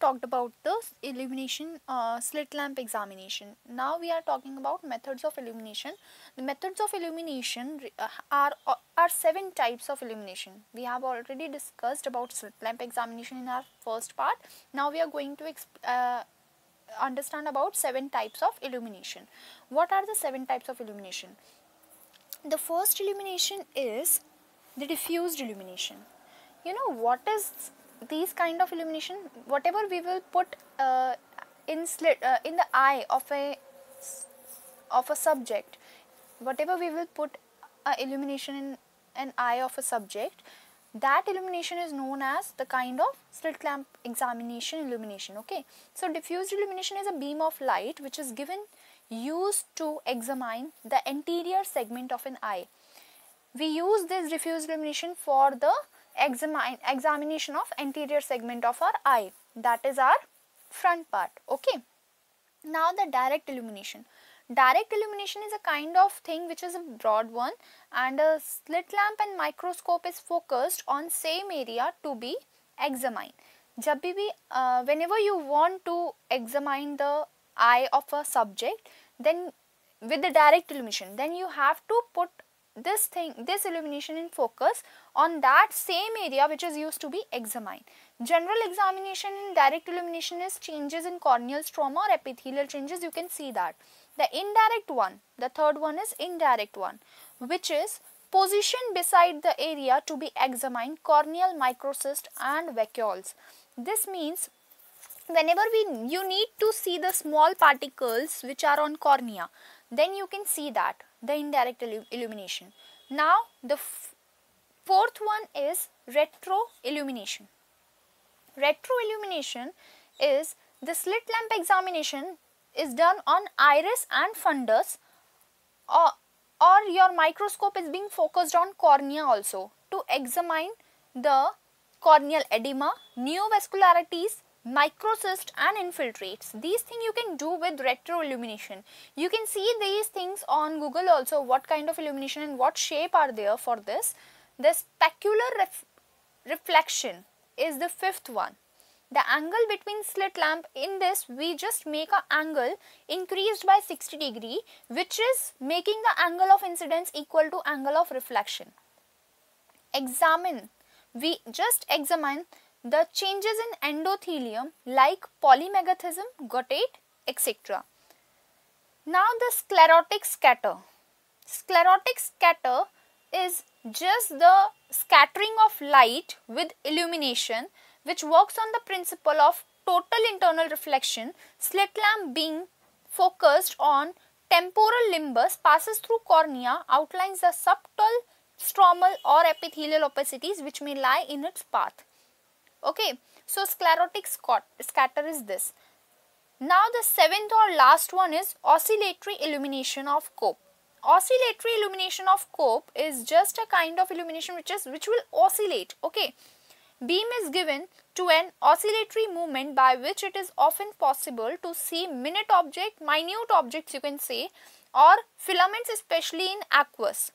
talked about the illumination uh, slit lamp examination. Now we are talking about methods of illumination. The methods of illumination uh, are, uh, are seven types of illumination. We have already discussed about slit lamp examination in our first part. Now we are going to uh, understand about seven types of illumination. What are the seven types of illumination? The first illumination is the diffused illumination. You know what is these kind of illumination? Whatever we will put uh, in slit uh, in the eye of a of a subject, whatever we will put uh, illumination in an eye of a subject, that illumination is known as the kind of slit lamp examination illumination okay so diffused illumination is a beam of light which is given used to examine the anterior segment of an eye we use this diffused illumination for the examine, examination of anterior segment of our eye that is our front part okay now the direct illumination Direct illumination is a kind of thing which is a broad one and a slit lamp and microscope is focused on same area to be examined. जब भी uh, whenever you want to examine the eye of a subject then with the direct illumination then you have to put this thing this illumination in focus on that same area which is used to be examined. General examination in direct illumination is changes in corneal stroma or epithelial changes you can see that. The indirect one, the third one is indirect one, which is position beside the area to be examined corneal microcyst and vacuoles. This means whenever we you need to see the small particles which are on cornea, then you can see that the indirect illumination. Now the fourth one is retro illumination. Retro illumination is the slit lamp examination is done on iris and fundus or, or your microscope is being focused on cornea also to examine the corneal edema, neovascularities, microcyst and infiltrates. These things you can do with retro illumination. You can see these things on Google also what kind of illumination and what shape are there for this. The specular ref reflection is the fifth one the angle between slit lamp in this we just make a angle increased by 60 degree which is making the angle of incidence equal to angle of reflection. Examine, we just examine the changes in endothelium like polymegathism, guttate, etc. Now the sclerotic scatter. Sclerotic scatter is just the scattering of light with illumination which works on the principle of total internal reflection, slit lamp being focused on temporal limbus passes through cornea, outlines the subtle stromal or epithelial opacities which may lie in its path. Okay, so sclerotic scatter is this. Now the seventh or last one is oscillatory illumination of Koeppe. Oscillatory illumination of Koeppe is just a kind of illumination which is which will oscillate. Okay, Beam is given to an oscillatory movement by which it is often possible to see minute object, minute objects you can say or filaments especially in aqueous.